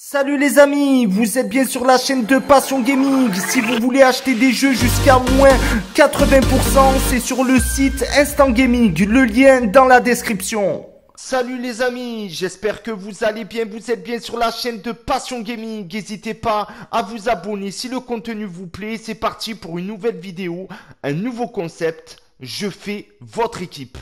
Salut les amis, vous êtes bien sur la chaîne de Passion Gaming. Si vous voulez acheter des jeux jusqu'à moins 80%, c'est sur le site Instant Gaming, le lien dans la description. Salut les amis, j'espère que vous allez bien, vous êtes bien sur la chaîne de Passion Gaming. N'hésitez pas à vous abonner si le contenu vous plaît. C'est parti pour une nouvelle vidéo, un nouveau concept. Je fais votre équipe.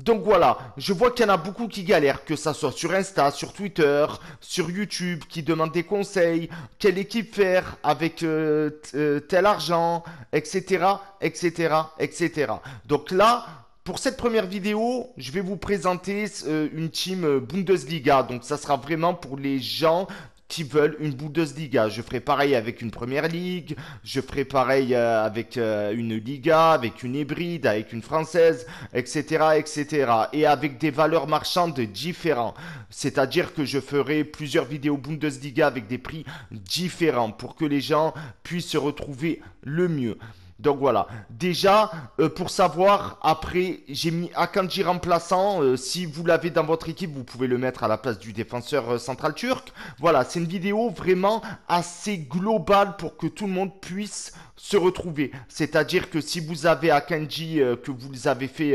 Donc voilà, je vois qu'il y en a beaucoup qui galèrent, que ça soit sur Insta, sur Twitter, sur YouTube, qui demandent des conseils, quelle équipe faire avec euh, euh, tel argent, etc., etc., etc. Donc là, pour cette première vidéo, je vais vous présenter euh, une team Bundesliga. Donc ça sera vraiment pour les gens qui veulent une Bundesliga. Je ferai pareil avec une première ligue, je ferai pareil euh, avec euh, une Liga, avec une hybride, avec une française, etc., etc. Et avec des valeurs marchandes différentes. C'est-à-dire que je ferai plusieurs vidéos Bundesliga avec des prix différents pour que les gens puissent se retrouver le mieux. Donc voilà. Déjà, euh, pour savoir, après, j'ai mis Akanji remplaçant. Euh, si vous l'avez dans votre équipe, vous pouvez le mettre à la place du défenseur euh, central turc. Voilà, c'est une vidéo vraiment assez globale pour que tout le monde puisse se retrouver. C'est-à-dire que si vous avez Akanji, que vous avez fait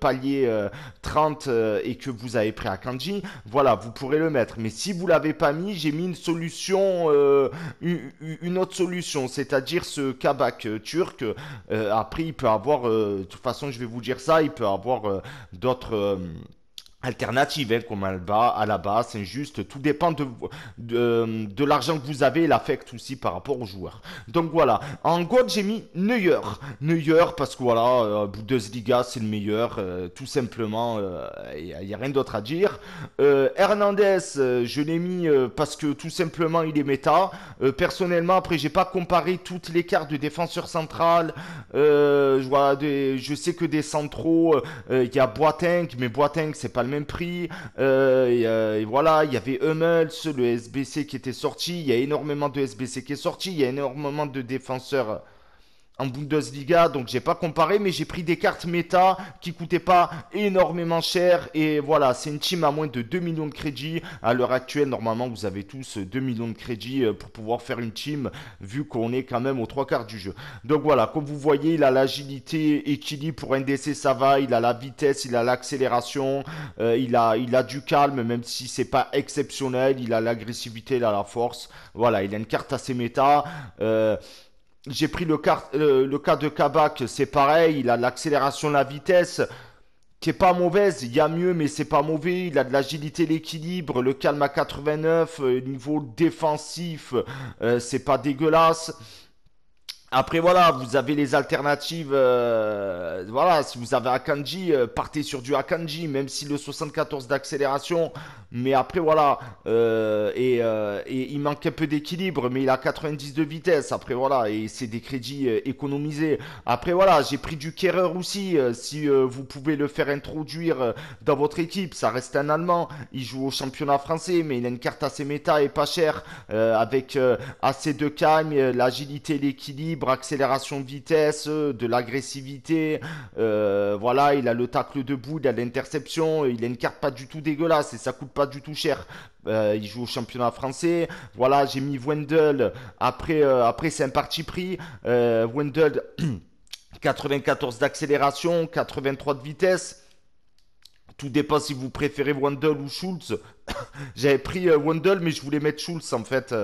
palier 30 et que vous avez pris Akanji, voilà, vous pourrez le mettre. Mais si vous l'avez pas mis, j'ai mis une solution, une, une, autre solution, c'est-à-dire ce Kabak turc euh, après, il peut avoir, euh, de toute façon, je vais vous dire ça, il peut avoir euh, d'autres alternative, hein, comme à la base, c'est juste, tout dépend de, de, de l'argent que vous avez et l'affect aussi par rapport aux joueurs. Donc voilà, en God j'ai mis Neuer, Neuer parce que voilà, euh, Bundesliga c'est le meilleur, euh, tout simplement, il euh, n'y a, rien d'autre à dire. Euh, Hernandez, je l'ai mis parce que tout simplement il est méta. personnellement, après j'ai pas comparé toutes les cartes de défenseur central, des, je sais que des centraux, il y a Boateng, mais Boateng c'est pas le même prix. Euh, et, voilà, il y avait Hummels, le SBC qui était sorti. Il y a énormément de SBC qui est sorti. Il y a énormément de défenseurs en Bundesliga, donc j'ai pas comparé, mais j'ai pris des cartes méta qui coûtaient pas énormément cher. Et voilà, c'est une team à moins de 2 millions de crédits. À l'heure actuelle, normalement, vous avez tous 2 millions de crédits euh, pour pouvoir faire une team, vu qu'on est quand même aux trois quarts du jeu. Donc voilà, comme vous voyez, il a l'agilité, équilibre pour NDC, ça va. Il a la vitesse, il a l'accélération, euh, il, a, il a du calme, même si c'est pas exceptionnel. Il a l'agressivité, il a la force. Voilà, il a une carte assez méta. Euh, j'ai pris le, euh, le, cas de Kabak, c'est pareil, il a l'accélération, la vitesse, qui est pas mauvaise, il y a mieux, mais c'est pas mauvais, il a de l'agilité, l'équilibre, le calme à 89, euh, niveau défensif, euh, c'est pas dégueulasse. Après voilà, vous avez les alternatives. Euh, voilà, si vous avez Akanji, euh, partez sur du Akanji, même si le 74 d'accélération. Mais après voilà, euh, et, il manque un peu d'équilibre, mais il a 90 de vitesse. Après voilà, et c'est des crédits économisés. Après voilà, j'ai pris du Kerrer aussi. si vous pouvez le faire introduire dans votre équipe, ça reste un Allemand. Il joue au championnat français, mais il a une carte assez méta et pas chère, avec assez de calme, l'agilité, l'équilibre accélération de vitesse, euh, de l'agressivité. Euh, voilà, il a le tacle debout, il a l'interception, il a une carte pas du tout dégueulasse et ça coûte pas du tout cher. Euh, il joue au championnat français. Voilà, j'ai mis Wendell. Après, après c'est un parti pris. Wendell, 94 d'accélération, 83 de vitesse. Tout dépend si vous préférez Wendell ou Schultz. J'avais pris Wendell, mais je voulais mettre Schultz en fait.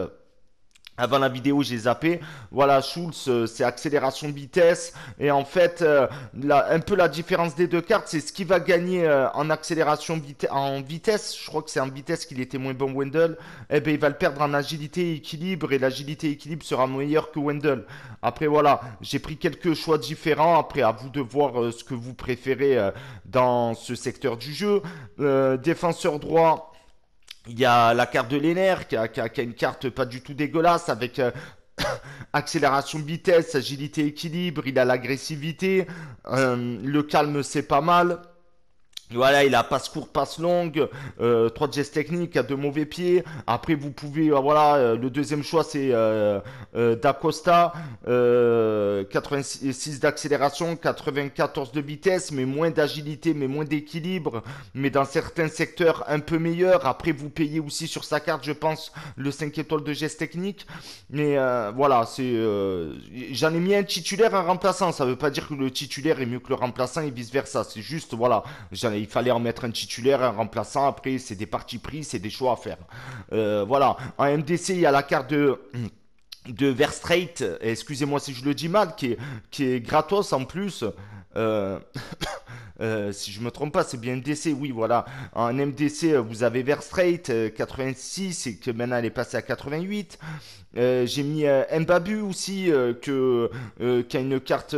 Avant la vidéo, j'ai zappé. Voilà, Schulz, euh, c'est accélération vitesse. Et en fait, euh, un peu la différence des deux cartes, c'est ce qui va gagner euh, en accélération en vitesse. Je crois que c'est en vitesse qu'il était moins bon Wendell. Eh ben, il va le perdre en agilité et équilibre. Et l'agilité et équilibre sera meilleur que Wendell. Après, voilà, j'ai pris quelques choix différents. Après, à vous de voir ce que vous préférez dans ce secteur du jeu. défenseur droit. Il y a la carte de Lenner qui a, une carte pas du tout dégueulasse avec euh, accélération vitesse, agilité, équilibre. Il a l'agressivité. Euh, le calme, c'est pas mal. Voilà, il a passe court, passe longue, euh, trois gestes techniques, a deux mauvais pieds. Après, vous pouvez, euh, voilà, euh, le deuxième choix c'est euh, D'Acosta, 86 d'accélération, 94 de vitesse, mais moins d'agilité, mais moins d'équilibre, mais dans certains secteurs un peu meilleur. Après, vous payez aussi sur sa carte, je pense, le 5 étoiles de gestes techniques. Mais voilà, c'est, j'en ai mis un titulaire, un remplaçant. Ça veut pas dire que le titulaire est mieux que le remplaçant et vice versa. C'est juste, voilà, j'en il fallait en mettre un titulaire, un remplaçant. Après, c'est des parties pris, c'est des choix à faire. Euh, voilà. En MDC, il y a la carte de de excusez-moi si je le dis mal, qui est, qui est gratos en plus. Euh, euh, si je me trompe pas, c'est bien MDC, oui, voilà. En MDC, vous avez Verstrate 86 et que maintenant elle est passée à 88. Euh, j'ai mis euh, Mbabu aussi, euh, qui a une carte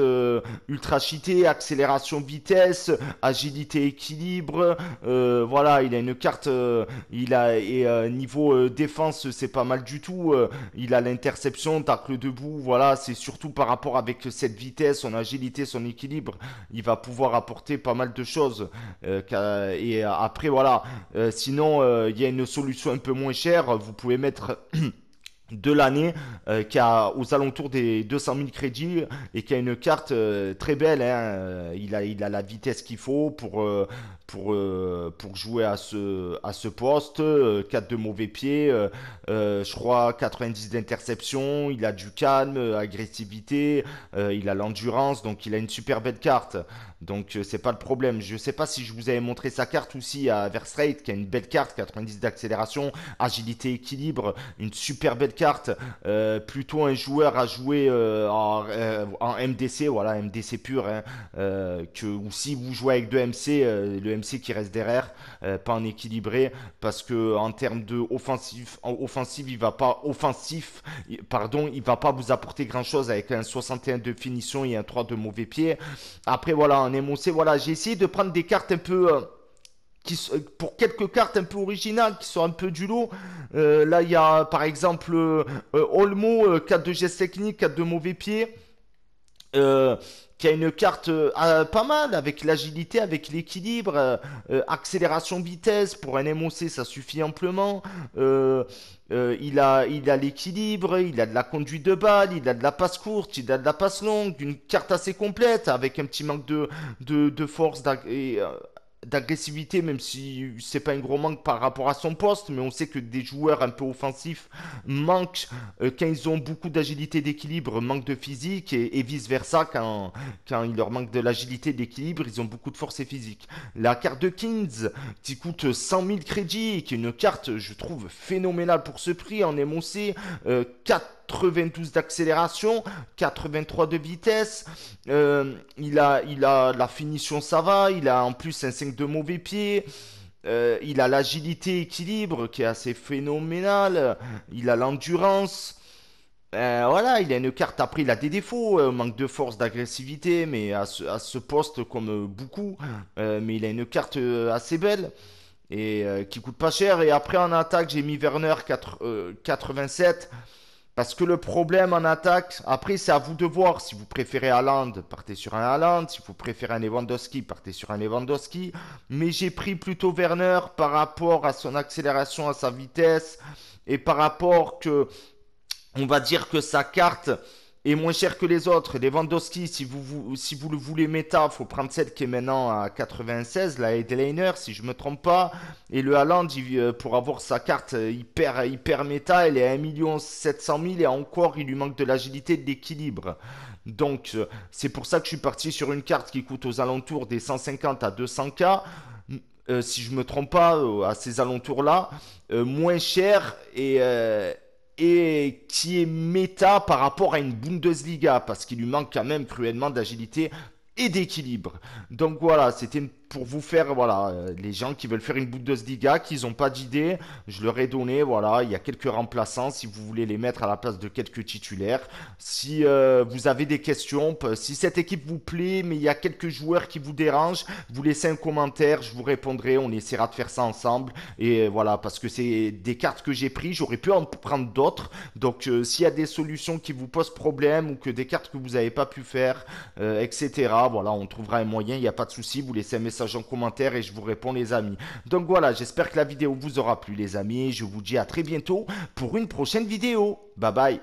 ultra cheatée, accélération vitesse, agilité équilibre. voilà, il a une carte, il a et niveau défense, c'est pas mal du tout. il a l'interception, tacle debout. Voilà, c'est surtout par rapport avec cette vitesse, son agilité, son équilibre, il va pouvoir apporter pas mal de choses. et après voilà, sinon il y a une solution un peu moins chère. Vous pouvez mettre de l'année euh, qui a aux alentours des 200 000 crédits et qui a une carte euh, très belle. Hein. Euh, il a il a la vitesse qu'il faut pour pour pour jouer à ce à ce poste. 4 de mauvais pieds, je crois 90 d'interception. Il a du calme, agressivité, il a l'endurance, donc il a une super belle carte. Donc c'est pas le problème. Je sais pas si je vous avais montré sa carte aussi à Verstrate qui a une belle carte, 90 d'accélération, agilité, équilibre, une super belle carte, euh, plutôt un joueur à jouer euh, en, euh, MDC, voilà, MDC pur, hein, que ou si vous jouez avec deux MC, le MC qui reste derrière, pas en équilibré, parce que en termes de offensif, en offensif, il va pas offensif, pardon, il va pas vous apporter grand chose avec un 61 de finition et un 3 de mauvais pied. Après voilà, voilà, j'ai essayé de prendre des cartes un peu pour quelques cartes un peu originales qui sont un peu du lot. Euh, là, il y a par exemple euh, Olmo, 4 euh, de gestes techniques, 4 de mauvais pieds. qui a une carte pas mal avec l'agilité, avec l'équilibre, accélération vitesse pour un MOC ça suffit amplement. il a il a l'équilibre, il a de la conduite de balle, il a de la passe courte, il a de la passe longue, une carte assez complète avec un petit manque de de, de force et d'agressivité, même si c'est pas un gros manque par rapport à son poste, mais on sait que des joueurs un peu offensifs manquent euh, quand ils ont beaucoup d'agilité d'équilibre, manquent de physique et, vice versa quand quand il leur manque de l'agilité d'équilibre, ils ont beaucoup de force et physique. La carte de Kings qui coûte 100 000 crédits, qui est une carte je trouve phénoménale pour ce prix en MOC, euh, 4 92 d'accélération, 83 de vitesse. Euh, il a, il a la finition, ça va. Il a en plus un 5 de mauvais pied. Euh, il a l'agilité équilibre qui est assez phénoménal. Il a l'endurance. Euh, voilà, il a une carte. Après, il a des défauts, manque de force, d'agressivité, mais à ce, poste comme beaucoup. mais il a une carte assez belle et qui coûte pas cher. Et après en attaque, j'ai mis Werner 4, 87. Parce que le problème en attaque, après c'est à vous de voir. Si vous préférez Haaland, partez sur un Haaland. Si vous préférez un Lewandowski, partez sur un Lewandowski. Mais j'ai pris plutôt Werner par rapport à son accélération, à sa vitesse. Et par rapport que, on va dire que sa carte, est moins cher que les autres. Lewandowski, si vous, si vous le voulez méta, faut prendre celle qui est maintenant à 96, la Headliner, si je me trompe pas. Et le Haaland, euh, pour avoir sa carte hyper, hyper méta, elle est à 1 700 000 et encore, il lui manque de l'agilité de l'équilibre. Donc, euh, c'est pour ça que je suis parti sur une carte qui coûte aux alentours des 150 à 200k. Euh, si je me trompe pas, à ces alentours-là, moins cher et et qui est méta par rapport à une Bundesliga parce qu'il lui manque quand même cruellement d'agilité et d'équilibre. Donc voilà, c'était une pour vous faire, voilà, euh, les gens qui veulent faire une Bundesliga, qui n'ont pas d'idée, je leur ai donné, voilà, il y a quelques remplaçants si vous voulez les mettre à la place de quelques titulaires. Si euh, vous avez des questions, si cette équipe vous plaît, mais il y a quelques joueurs qui vous dérangent, vous laissez un commentaire, je vous répondrai, on essaiera de faire ça ensemble. Et euh, voilà, parce que c'est des cartes que j'ai pris, j'aurais pu en prendre d'autres. Donc s'il y a des solutions qui vous posent problème ou que des cartes que vous n'avez pas pu faire, etc., voilà, on trouvera un moyen, il n'y a pas de souci, vous laissez un message en commentaire et je vous réponds les amis. Donc voilà, j'espère que la vidéo vous aura plu les amis. Je vous dis à très bientôt pour une prochaine vidéo. Bye bye.